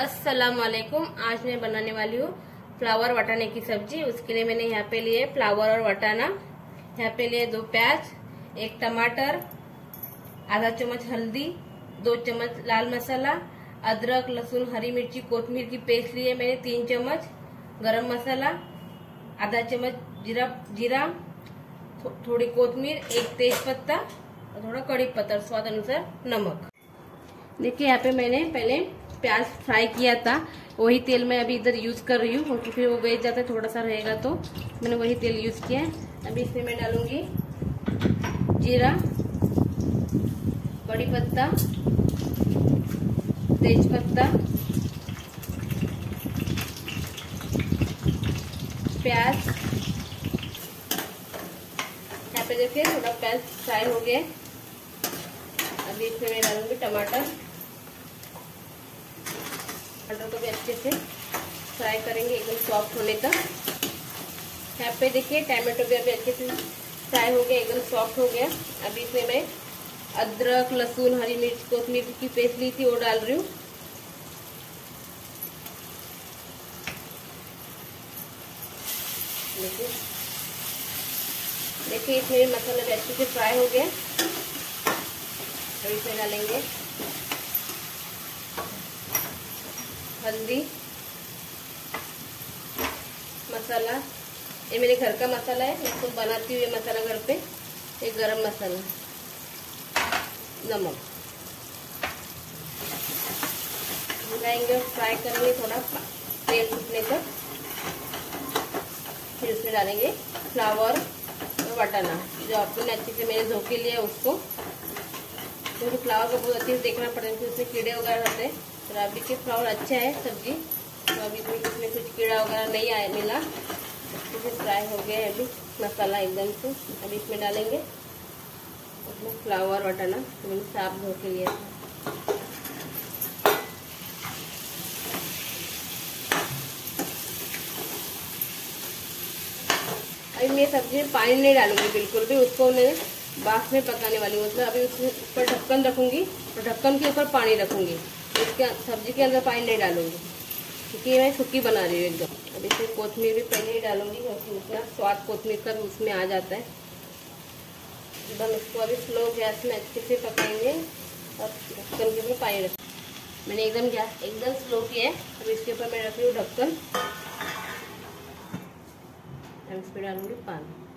अस्सलाम वालेकुम आज मैं बनाने वाली हूँ फ्लावर वटाने की सब्ज़ी। उसके लिए मैंने यहाँ पे लिए फ्लावर और वटाना। यहाँ पे लिए दो प्याज एक टमाटर आधा चम्मच हल्दी दो चम्मच लाल मसाला अदरक लहसुन हरी मिर्ची कोतमीर की पेस्ट ली है मैंने तीन चम्मच गरम मसाला आधा चम्मच जीरा जीरा थो, थोड़ी कोतमीर एक तेज पत्ता और थोड़ा कड़ी पत्ता स्वाद अनुसार नमक। देखिए यहाँ पे मैंने पहले प्याज फ्राई किया था, वही तेल मैं अभी इधर यूज़ कर रही हूँ, क्योंकि फिर वो बेच जाता है थोड़ा सा रहेगा तो मैंने वही तेल यूज़ किया है। अभी इसमें मैं डालूँगी जीरा बड़ी पत्ता तेज पत्ता प्याज, यहाँ पे देखिए थोड़ा प्याज फ्राई हो गया अभी इसमें मैं डालूँगी टमाटर। टमाटर को भी अच्छे से फ्राई करेंगे एकदम सॉफ्ट होने तक। यहाँ पे देखिए टमाटो भी अभी अच्छे से फ्राई हो गया, एकदम सॉफ्ट हो गया। अभी इसमें मैं अदरक, लहसुन, हरी मिर्च कोतमीर की पेस्ट ली थी, वो डाल रही हूँ। देखिए। देखिए, इसमें मसाला भी अच्छे से फ्राई हो गया अभी इसमें डालेंगे। हल्दी, मसाला। ये मेरे घर का मसाला है, इसको बनाती हुई मसाला घर पे, ये गरम मसाला। नमक। मिलाएँगे फ्राई करेंगे थोड़ा तेल छूटने तक। फिर उसमें डालेंगे फ्लावर और बटाना जो आपने अच्छे से मैंने धो लिया उसको। क्योंकि फ्लावर को बहुत अच्छे से देखना पड़ता है उसमें कीड़े वगैरह रहते हैं। तो अभी के फ्लावर अच्छा है सब्ज़ी। तो अभी कोई इसमें कुछ कीड़ा वगैरह नहीं आया, मिला। अच्छे से फ्राई हो गया है अभी, मसाला एकदम से। अभी इसमें डालेंगे। उसमें फ्लावर बटाना तो मैंने साफ़ धो के था अभी मैं सब्ज़ी में पानी नहीं डालूँगी, बिल्कुल भी उसको मैं बाफ में पकाने वाली हूँ। मतलब अभी उसके ऊपर ढक्कन रखूँगी और ढक्कन के ऊपर पानी रखूँगी। इसके सब्ज़ी के अंदर पानी नहीं डालूँगी, क्योंकि मैं सूखी बना रही हूँ एकदम। अब इसमें कोथमीर भी पहले ही डालूँगी, क्योंकि उतना स्वाद कोथमीर का उसमें आ जाता है। एकदम इसको अभी स्लो गैस में अच्छे से पकाएँगे और ढक्कन के ऊपर पानी रख मैंने एकदम गैस एकदम स्लो किया है, अब इसके ऊपर मैं रख रही हूँ ढक्कन। इस पर डालूँगी पानी।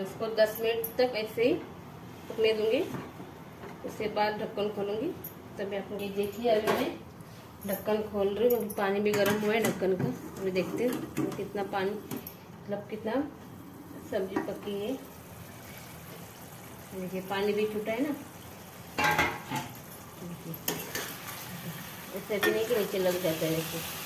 मैं उसको 10 मिनट तक ऐसे ही पकने दूँगी। उसके बाद ढक्कन खोलूँगी। तभी आप ये देखिए, अभी मैं ढक्कन खोल रही हूँ। पानी भी गर्म हुआ है ढक्कन का। अभी देखते हैं कितना पानी मतलब कितना सब्ज़ी पकी है। देखिए, पानी भी छूटा है ना। ऐसे भी नहीं कि नीचे लग जाता है, देखिए।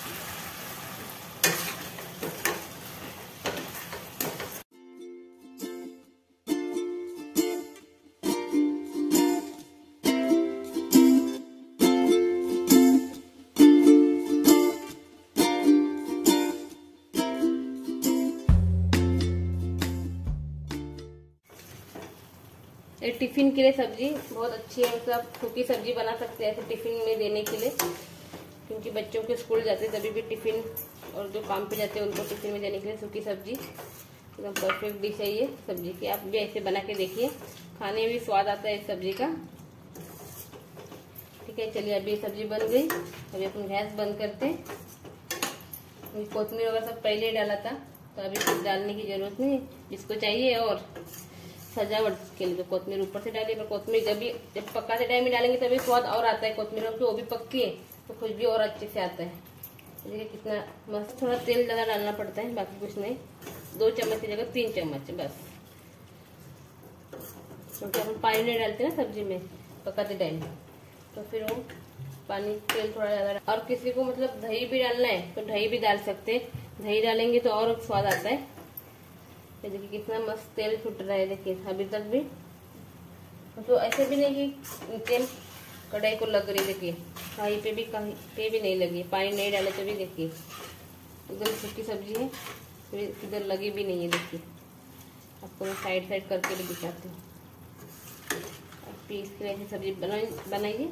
टिफ़िन के लिए सब्ज़ी, बहुत अच्छी है मतलब सूखी सब्ज़ी बना सकते हैं ऐसे टिफ़िन में देने के लिए। क्योंकि बच्चों के स्कूल जाते तभी भी टिफ़िन और जो काम पे जाते हैं, उनको टिफ़िन में देने के लिए सूखी सब्ज़ी। एकदम परफेक्ट डिश है ये सब्ज़ी की। आप भी ऐसे बना के देखिए। खाने में भी स्वाद आता है इस सब्ज़ी का। ठीक है, चलिए अभी सब्ज़ी बन गई। अभी अपन गैस बंद करते कोथमीर वगैरह सब पहले डाला था तो अभी कुछ डालने की ज़रूरत नहीं जिसको चाहिए और सजावट के लिए तो कोथमीर ऊपर से डालिए। पर कोथमीर जब भी, जब पकाते टाइम में डालेंगे तभी स्वाद और आता है। कोथमीर तो वो भी पकती है तो खुशबू और अच्छे से आता है। देखिए कितना मस्त थोड़ा तेल ज़्यादा डालना पड़ता है, बाकी कुछ नहीं। दो चम्मच की जगह तीन चम्मच, बस। क्योंकि हम पानी नहीं डालते ना सब्ज़ी में पकाते टाइम तो फिर वो पानी, तेल थोड़ा ज़्यादा और किसी को मतलब दही भी डालना है तो दही भी डाल सकते हैं। दही डालेंगे तो और स्वाद आता है। ये देखिए कितना मस्त तेल छूट रहा है, देखिए, अभी तक भी। तो ऐसे भी नहीं कि तेल कढ़ाई को लग रही, देखिए कहीं पे भी कहीं पे भी नहीं लगी, पानी नहीं डाले तो भी देखिए, एकदम सूखी सब्ज़ी है तो इधर लगी भी नहीं है, देखिए। आपको मैं साइड साइड करके भी दिखाती हूँ। पीस की ऐसी सब्ज़ी बनाइए।